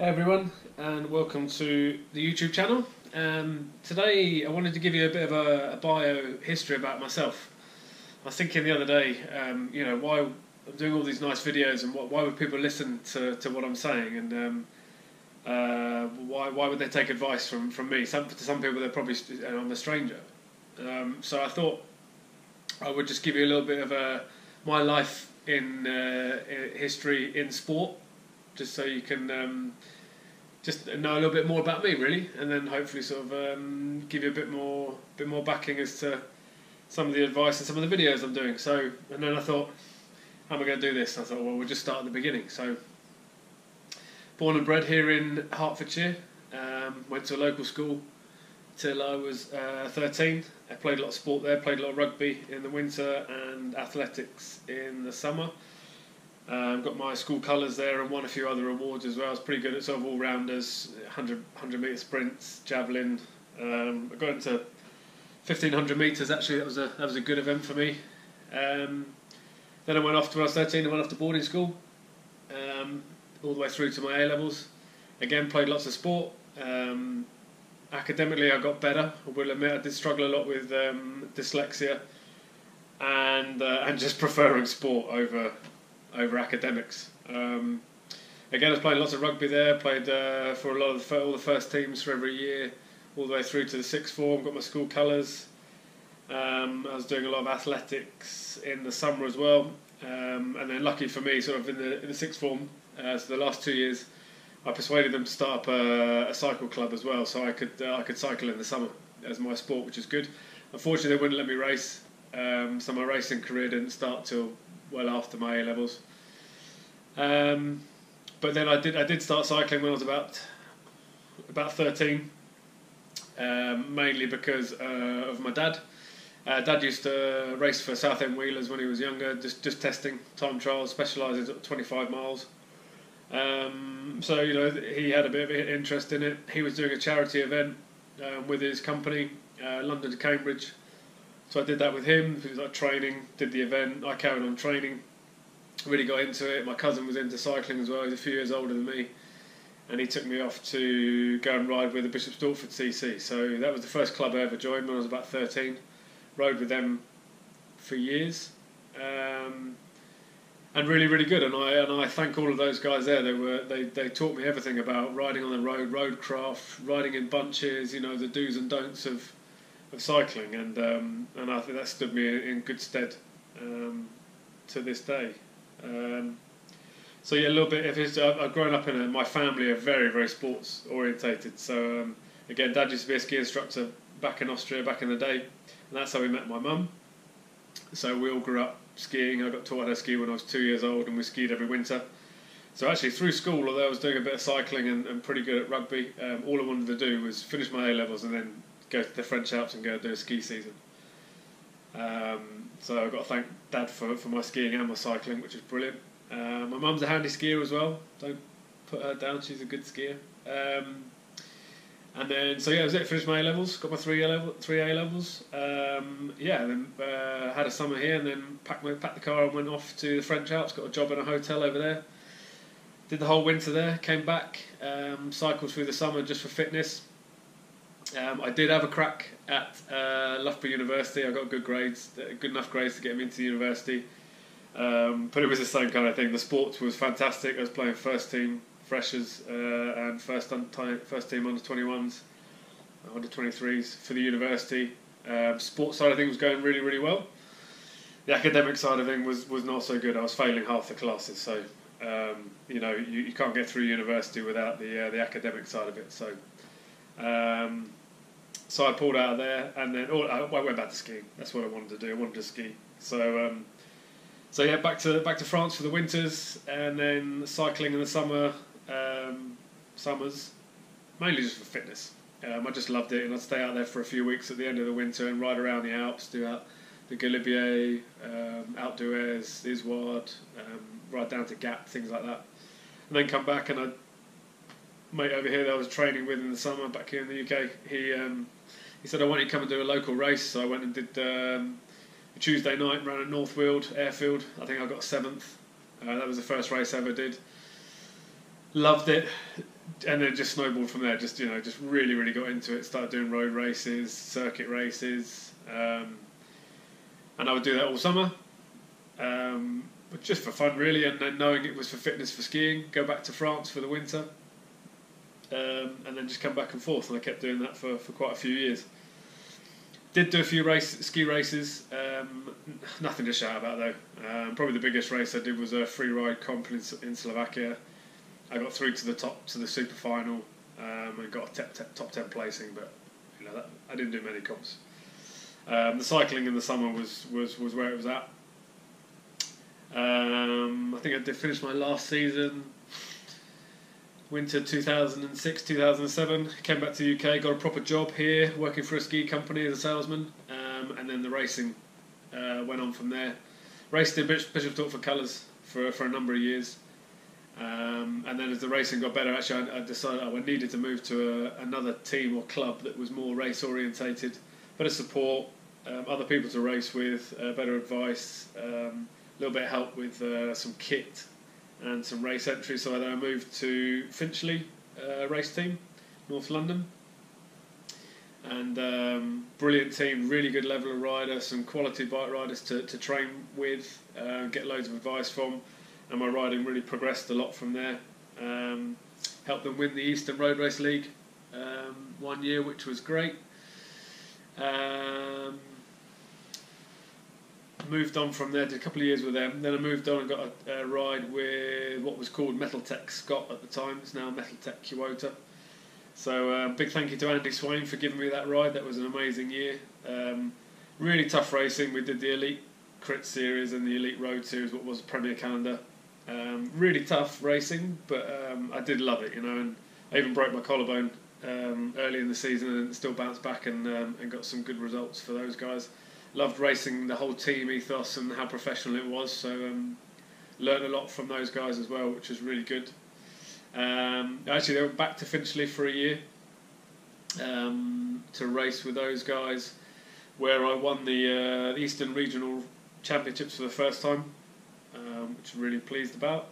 Everyone, and welcome to the YouTube channel. Um, today I wanted to give you a bit of a, a, bio history about myself. I was thinking the other day, um, you know, why I'm doing all these nice videos and what, why would people listen to, to what I'm saying and um, uh, why, why would they take advice from, from me? Some, to some people they're probably, and I'm a stranger. Um, so I thought I would just give you a little bit of a, my life in, uh, history in sport just so you can um, just know a little bit more about me, really, and then hopefully sort of um, give you a bit more, bit more backing as to some of the advice and some of the videos I'm doing. So, and then I thought, how am I going to do this? I thought, well, we'll just start at the beginning. So, born and bred here in Hertfordshire, um, went to a local school till I was uh, 13. I played a lot of sport there, played a lot of rugby in the winter and athletics in the summer. Um, got my school colours there and won a few other awards as well. I was pretty good at sort of all rounders, 100, 100 metre sprints, javelin. Um, I got into 1500 metres actually, that was a, that was a good event for me. Um, then I went off to when I was 13, I went off to boarding school, um, all the way through to my A levels. Again, played lots of sport. Um, academically, I got better. I will admit I did struggle a lot with um, dyslexia and uh, and just preferring sport over over academics. Um, again, I was playing lots of rugby there. Played uh, for a lot of the, all the first teams for every year, all the way through to the sixth form. Got my school colours. Um, I was doing a lot of athletics in the summer as well, um, and then lucky for me, sort of in the in the sixth form, uh, so the last two years, I persuaded them to start up a, a cycle club as well, so I could uh, I could cycle in the summer as my sport, which is good. Unfortunately, they wouldn't let me race, um, so my racing career didn't start till well after my A levels. Um, but then I did I did start cycling when I was about about thirteen, um, mainly because uh, of my dad. Uh, dad used to race for Southend Wheelers when he was younger, just just testing time trials, specialises at 25 miles. Um, so you know he had a bit of interest in it. He was doing a charity event um, with his company, uh, London to Cambridge, so I did that with him. He was like training, did the event. I carried on training, really got into it. My cousin was into cycling as well. He's a few years older than me, and he took me off to go and ride with the Bishop's Stortford CC. So that was the first club I ever joined when I was about 13. Rode with them for years. Um, and really, really good. And I and I thank all of those guys there. They were they, they taught me everything about riding on the road, roadcraft, riding in bunches. You know the do's and don'ts of of cycling, and um, and I think that stood me in good stead um, to this day. Um, so yeah, a little bit. If it's, I've grown up in a, my family are very very sports orientated. So um, again, Dad used to be a ski instructor back in Austria back in the day, and that's how we met my mum. So we all grew up skiing. I got taught how to ski when I was two years old, and we skied every winter. So actually, through school, although I was doing a bit of cycling and, and pretty good at rugby, um, all I wanted to do was finish my A levels and then go to the French Alps and go do a ski season. Um, so I've got to thank Dad for, for my skiing and my cycling, which is brilliant. Uh, my mum's a handy skier as well. Don't put her down; she's a good skier. Um, and then, so yeah, that was it. Finished my A levels, got my three A level, three A levels. Um, yeah, then uh, had a summer here, and then packed my packed the car and went off to the French Alps. Got a job in a hotel over there. Did the whole winter there. Came back, um, cycled through the summer just for fitness. Um, I did have a crack at uh, Loughborough University. I got good grades, uh, good enough grades to get me into university. Um, but it was the same kind of thing. The sports was fantastic. I was playing first team freshers uh, and first un- first team under 21s, under 23s for the university. Um, sports side of things was going really really well. The academic side of things was, was not so good. I was failing half the classes, so um, you know you, you can't get through university without the uh, the academic side of it. So um, so I pulled out of there, and then oh, I went back to skiing. That's what I wanted to do. I wanted to ski. So um, so yeah, back to back to France for the winters, and then cycling in the summer um, summers, mainly just for fitness. Um, I just loved it, and I'd stay out there for a few weeks at the end of the winter and ride around the Alps, do out the Galibier, um, Alpe d'Huez, Izoard, um, ride down to Gap, things like that, and then come back and I'd mate over here that I was training with in the summer back here in the UK, he um, he said I want you to come and do a local race. So I went and did um, Tuesday night, ran at North Weald Airfield. I think I got seventh. Uh, that was the first race I ever did. loved it, and then just snowballed from there. Just you know, just really, really got into it. Started doing road races, circuit races, um, and I would do that all summer, um, but just for fun, really. And then knowing it was for fitness for skiing, go back to France for the winter, um, and then just come back and forth. And I kept doing that for, for quite a few years. Did do a few race ski races. Um, nothing to shout about though. Um, probably the biggest race I did was a free ride comp in, in Slovakia. I got through to the top to the super final um, and got a top ten placing, but you know that, I didn't do many comps. Um, the cycling in the summer was, was, was where it was at. Um, I think I did finish my last season winter 2006 2007 came back to the UK got a proper job here working for a ski company as a salesman um, and then the racing uh, went on from there. Raced in Bishop, Bishop for Colours for, for a number of years. Um, and then as the racing got better actually I, I decided I needed to move to a, another team or club that was more race orientated better support um, other people to race with uh, better advice um, a little bit of help with uh, some kit and some race entries. So I then moved to Finchley uh, race team, North London. And um, brilliant team, really good level of rider, some quality bike riders to, to train with, uh, get loads of advice from, and my riding really progressed a lot from there. Um, helped them win the Eastern Road Race League um, one year, which was great. Um, moved on from there, did a couple of years with them. Then I moved on and got a, a ride with what was called Metal Tech Scott at the time. It's now Metal Tech Kuota. So uh, big thank you to Andy Swain for giving me that ride. That was an amazing year. Um, really tough racing. We did the Elite Crit Series and the Elite Road Series, what was Premier Calendar. Um, really tough racing, but um, I did love it, you know. And I even broke my collarbone um, early in the season and still bounced back and, um, and got some good results for those guys loved racing the whole team ethos and how professional it was. So um, learned a lot from those guys as well, which was really good. Um, actually, they went back to Finchley for a year um, to race with those guys, where I won the uh, Eastern Regional Championships for the first time, um, which I'm really pleased about.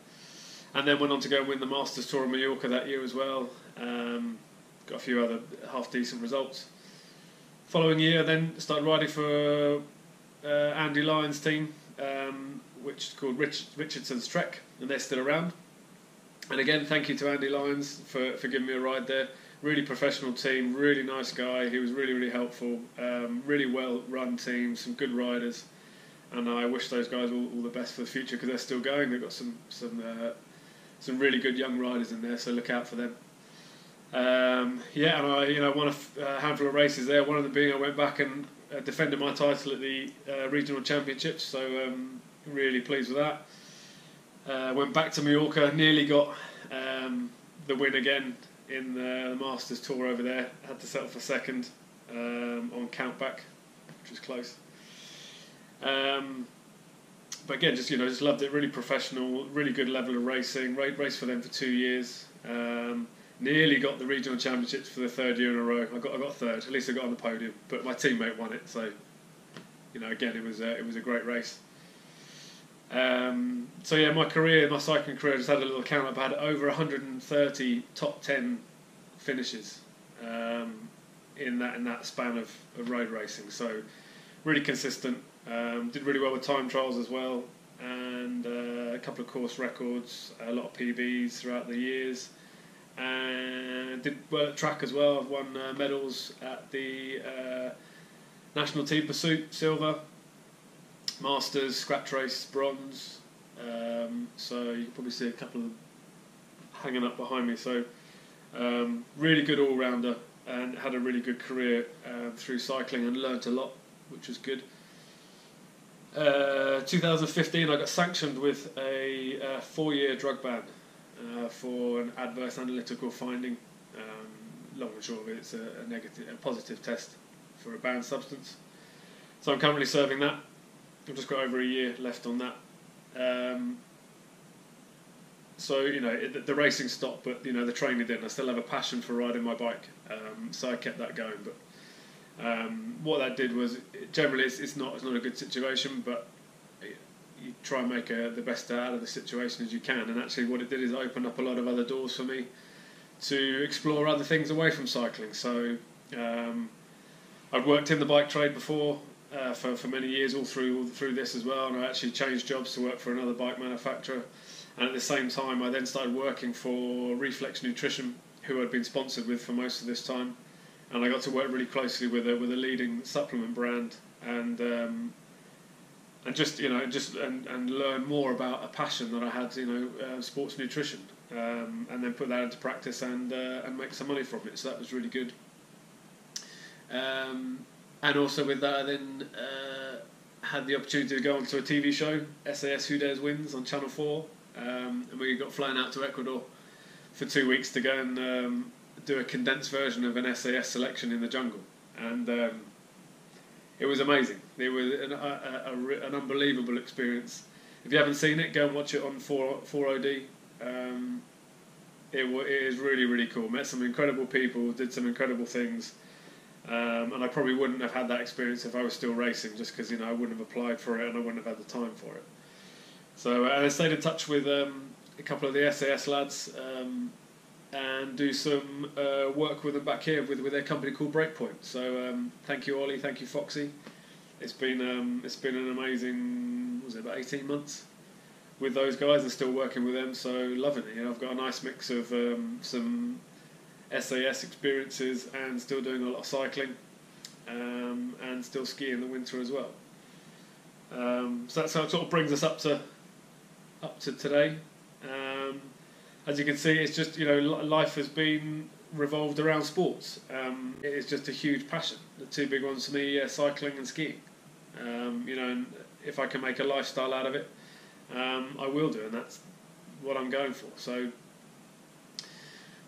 And then went on to go and win the Masters Tour of Mallorca that year as well. Um, got a few other half decent results. Following year, I then started riding for uh, Andy Lyons' team, um, which is called Rich, Richardson's Trek, and they're still around. And again, thank you to Andy Lyons for, for giving me a ride there. Really professional team, really nice guy. He was really, really helpful. Um, really well run team, some good riders. And I wish those guys all, all the best for the future because they're still going. They've got some some uh, some really good young riders in there, so look out for them. Um, yeah, and I you know won a handful of races there. One of them being I went back and uh, defended my title at the uh, regional championships. So um, really pleased with that. Uh, went back to Mallorca, nearly got um, the win again in the Masters Tour over there. Had to settle for second um, on countback, which was close. Um, but again, just you know, just loved it. Really professional, really good level of racing. Raced for them for two years. Um, nearly got the regional championships for the third year in a row. I got I got third. At least I got on the podium, but my teammate won it. So, you know, again, it was a, it was a great race. Um, so yeah, my career, my cycling career, just had a little count up. I had over 130 top 10 finishes um, in that in that span of, of road racing. So really consistent. Um, did really well with time trials as well, and uh, a couple of course records, a lot of PBs throughout the years and did well at track as well. I've won uh, medals at the uh, national team pursuit, silver, masters, scratch race, bronze. Um, so you can probably see a couple of them hanging up behind me. So um, really good all rounder and had a really good career uh, through cycling and learnt a lot, which was good. Uh, 2015, I got sanctioned with a, a four-year drug ban uh, for an adverse analytical finding. Um, long and short of it, it's a, a, negative, a positive test for a banned substance. So I'm currently serving that. I've just got over a year left on that. Um, so you know it, the racing stopped, but you know the training didn't. I still have a passion for riding my bike, um, so I kept that going. But um, what that did was generally it's, it's, not it's not a good situation, but you try and make a, the best out of the situation as you can. And actually, what it did is open up a lot of other doors for me to explore other things away from cycling. So um, I'd worked in the bike trade before uh, for for many years, all through all through this as well. And I actually changed jobs to work for another bike manufacturer. And at the same time, I then started working for Reflex Nutrition, who I'd been sponsored with for most of this time. And I got to work really closely with a with a leading supplement brand, and um, and just you know just and, and learn more about a passion that I had, you know, uh, sports nutrition, um, and then put that into practice and uh, and make some money from it. So that was really good. Um, and also with that, I then uh, had the opportunity to go onto a TV show, SAS Who Dares Wins on Channel Four, um, and we got flown out to Ecuador for two weeks to go and um, do a condensed version of an SAS selection in the jungle, and um, it was amazing. It was an, a, a, an, unbelievable experience. If you haven't seen it, go and watch it on 4, 4OD. Um, it, it is really, really cool. Met some incredible people, did some incredible things. Um, and I probably wouldn't have had that experience if I was still racing, just because you know I wouldn't have applied for it and I wouldn't have had the time for it. So uh, I stayed in touch with um, a couple of the SAS lads um, and do some uh, work with them back here with, with their company called Breakpoint. So um, thank you, Ollie. Thank you, Foxy. It's been um, it's been an amazing was it about eighteen months with those guys and still working with them. So loving it. You know, I've got a nice mix of um, some SAS experiences and still doing a lot of cycling um, and still skiing in the winter as well. Um, so it sort of brings us up to up to today. As you can see, it's just you know life has been revolved around sports. Um, it is just a huge passion. The two big ones for me are cycling and skiing. Um, you know, if I can make a lifestyle out of it, um, I will do, and that's what I'm going for. So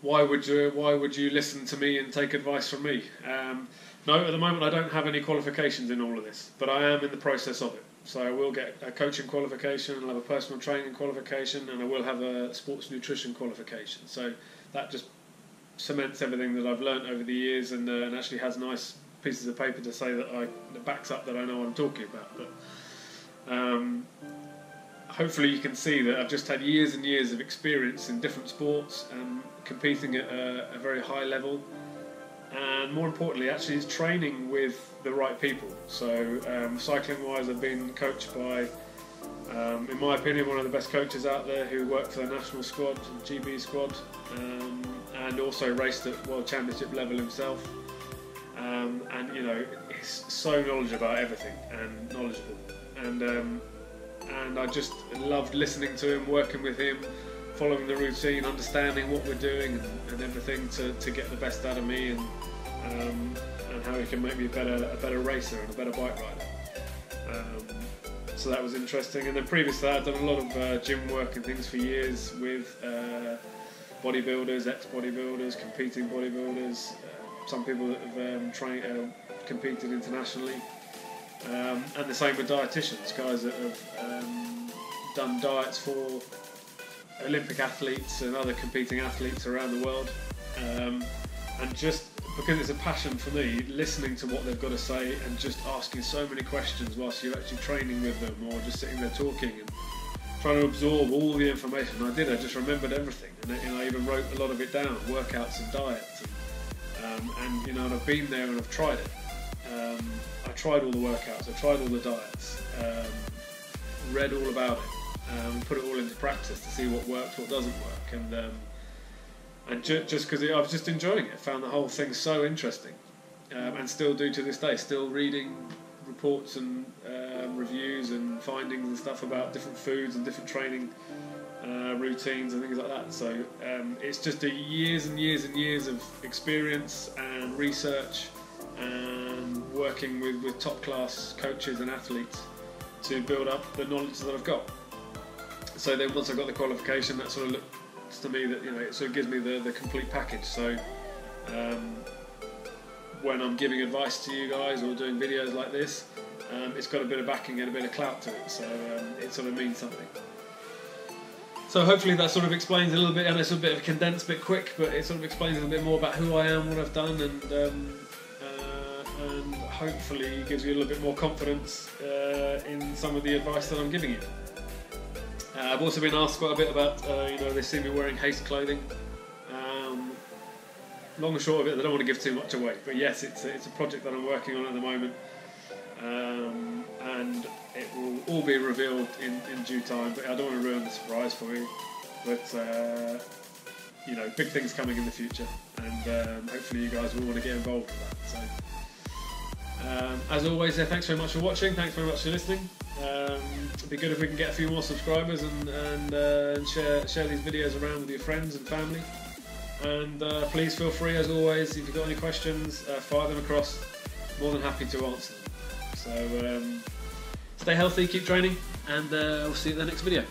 why would you why would you listen to me and take advice from me? Um, no, at the moment I don't have any qualifications in all of this, but I am in the process of it. So I will get a coaching qualification, I'll have a personal training qualification, and I will have a sports nutrition qualification. So that just cements everything that I've learnt over the years, and, uh, and actually has nice pieces of paper to say that I that backs up that I know what I'm talking about. But um, hopefully you can see that I've just had years and years of experience in different sports and competing at a, a very high level and more importantly actually is training with the right people. So um, cycling wise I've been coached by um, in my opinion one of the best coaches out there who worked for the national squad GB squad um, and also raced at world championship level himself. Um, and you know he's so knowledgeable about everything and knowledgeable. And um, and I just loved listening to him, working with him, following the routine, understanding what we're doing and, everything to, to get the best out of me and um, and how he can make me a better a better racer and a better bike rider. Um, so that was interesting. And then previous to that, I've done a lot of uh, gym work and things for years with uh, bodybuilders, ex-bodybuilders, competing bodybuilders, uh, some people that have um, trained, uh, competed internationally. Um, and the same with dietitians, guys that have um, done diets for Olympic athletes and other competing athletes around the world. Um, and just because it's a passion for me, listening to what they've got to say and just asking so many questions whilst you're actually training with them or just sitting there talking and trying to absorb all the information. I did, I just remembered everything and, and I even wrote a lot of it down, workouts and diets. And, um, and you know, and I've been there and I've tried it. Um, I tried all the workouts, I tried all the diets, um, read all about it, um, put it all into practice to see what works, what doesn't work, and um, and ju- just because I was just enjoying it, found the whole thing so interesting, um, and still do to this day. Still reading reports and um, reviews and findings and stuff about different foods and different training. Uh, routines and things like that. So um, it's just a years and years and years of experience and research and working with, with top class coaches and athletes to build up the knowledge that I've got. So then once I've got the qualification, that sort of looks to me that you know it sort of gives me the, the complete package. So um, when I'm giving advice to you guys or doing videos like this, um, it's got a bit of backing and a bit of clout to it. So um, it sort of means something. So hopefully that sort of explains a little bit, and it's a bit of a condensed, bit quick, but it sort of explains a bit more about who I am, what I've done, and um, and hopefully gives you a little bit more confidence uh, in some of the advice that I'm giving you. Uh, I've also been asked quite a bit about, uh, you know, they see me wearing Haste clothing. Um, long and short of it, I don't want to give too much away, but yes, it's a, it's a project that I'm working on at the moment, um, and it will all be revealed in, in due time. But I don't want to ruin the surprise for you. But uh, you know, big things coming in the future, and um, hopefully you guys will want to get involved with that. So. Um, as always, yeah, thanks very much for watching. Thanks very much for listening. Um, it'd be good if we can get a few more subscribers and, and, uh, and share, share these videos around with your friends and family. And uh, please feel free, as always, if you've got any questions, uh, fire them across. More than happy to answer them. So um, stay healthy, keep training, and uh, we'll see you in the next video.